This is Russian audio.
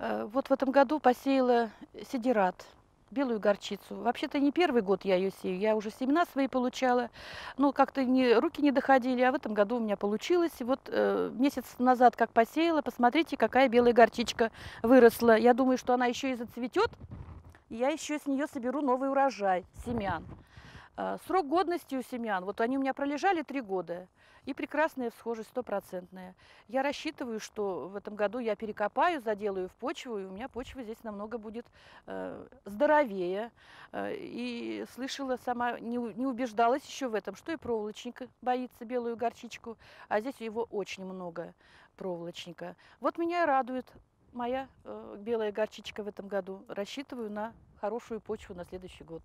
Э, Вот в этом году посеяла сидират, белую горчицу. Вообще-то не первый год я ее сею, я уже семена свои получала, но как-то не, руки не доходили, а в этом году у меня получилось. И вот э, месяц назад как посеяла, посмотрите, какая белая горчичка выросла. Я думаю, что она еще и зацветет, и я еще с нее соберу новый урожай семян. Э, Срок годности у семян, вот они у меня пролежали три года, и прекрасная всхожесть стопроцентная. Я рассчитываю, что в этом году я перекопаю, заделаю в почву, и у меня почва здесь намного будет э, здоровее. Э, и слышала сама, не, не убеждалась еще в этом, что и проволочник боится белую горчичку, а здесь его очень много, проволочника. Вот меня и радует моя э, белая горчичка в этом году. Рассчитываю на хорошую почву на следующий год.